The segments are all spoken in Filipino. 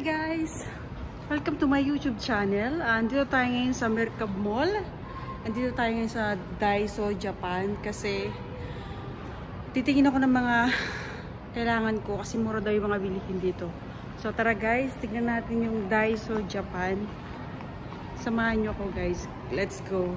guys! Welcome to my YouTube channel. Andito tayo ngayon sa Mercab Mall. Andito tayo ngayon sa Daiso, Japan kasi titingin ako ng mga kailangan ko kasi mura daw yung mga bilihin dito. So tara guys, tignan natin yung Daiso, Japan. Samahan nyo ako guys. Let's go!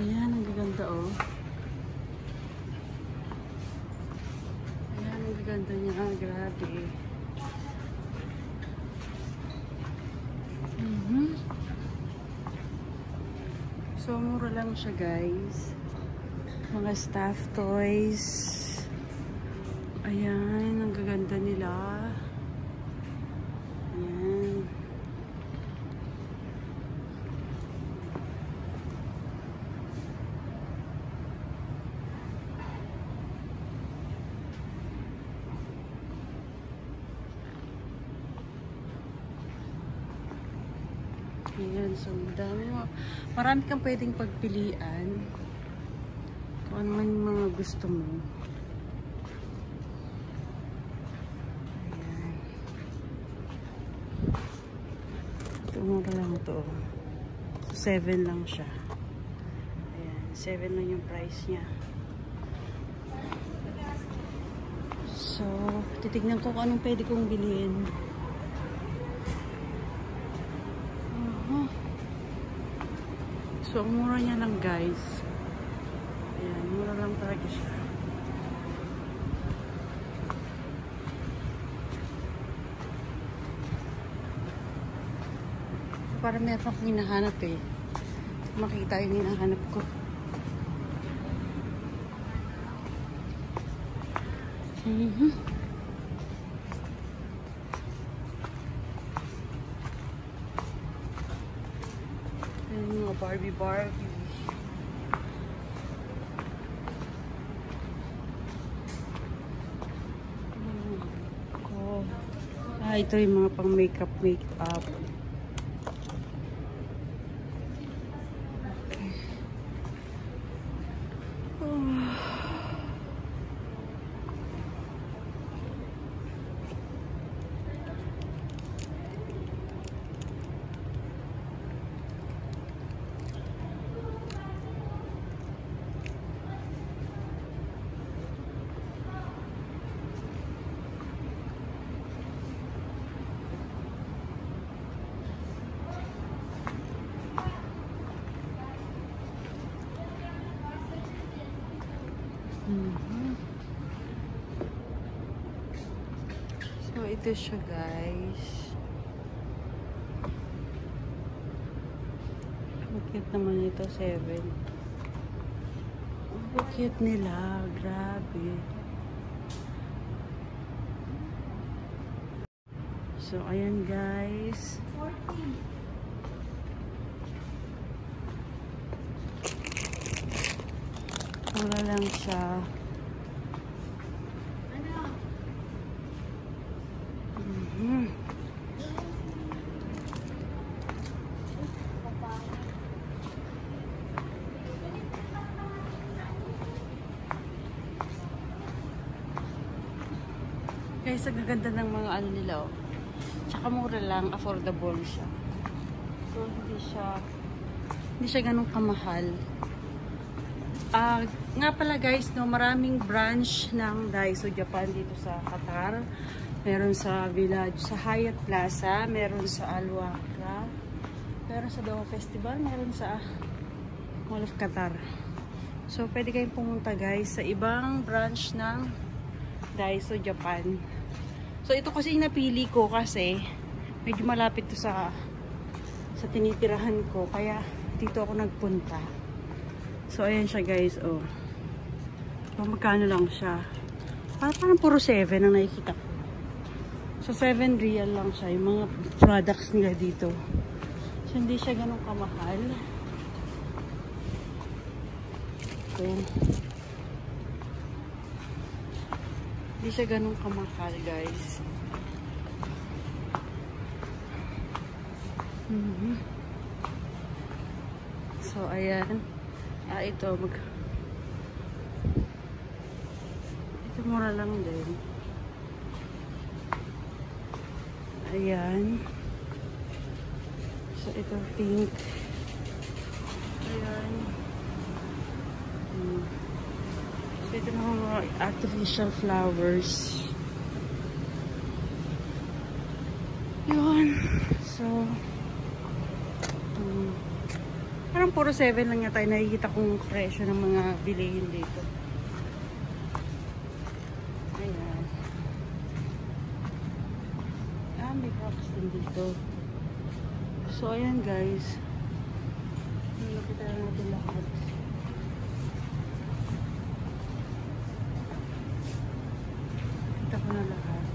Ayan, ang gaganda oh. Ayan, ang gaganda niya. Ah, grabe. Mhm. So, mura lang siya guys. Mga staff toys. Ayan, ang gaganda nila. Ayan. Ayan, so dami mo. Marami kang pwedeng pagpilian. Kung ano man yung mga gusto mo. Ayan. Ito mura lang to. 7 lang siya. Ayan, 7 lang yung price niya. So, titignan ko kung anong pwede kong bilhin. So, ang mura niya lang guys. Ayan, mura lang talaga siya. Para meron akong hinahanap eh. Makita yung hinahanap ko. Mhm. Ayan yung mga Barbie Barbie. Ah, ito yung mga pang makeup makeup. Okay. Oh. Mhm. So, ito siya guys. Ang cute naman ito, 7. Ang cute nila, grabe. So, ayan guys. Mura lang siya. Mhm. Guys, ang gaganda ng mga ano nila oh. Tsaka mura lang, affordable siya. So, hindi siya hindi siya ganun kamahal. Ah, nga pala guys, no, maraming branch ng Daiso Japan dito sa Qatar. Meron sa Village, sa Hyatt Plaza, meron sa Alwakra, meron sa Doha Festival, meron sa Mall of Qatar. So, pwede kayong pumunta guys sa ibang branch ng Daiso Japan. So, ito kasi yung napili ko kasi medyo malapit to sa sa tinitirahan ko. Kaya, dito ako nagpunta. So, ayan siya guys. Oh. So, magkano lang siya. Parang, parang puro 7 ang nakikita ko. So, 7 real lang siya. Yung mga products nila dito. So, hindi siya ganun kamahal. So, hindi siya ganun kamahal, guys. Mm -hmm. So, ayan. Ah, ito. Mag... Ito, mura lang din. Ayan. So, ito pink. Ayan. Hmm. So, ito na mga artificial flowers. Yun. So, um, parang puro 7 lang yata nakikita kong presyo ng mga bilihin dito. Ayan. Ah, may rocks din dito. So, ayan guys. Nakita na natin lahat. Kita ko na lahat.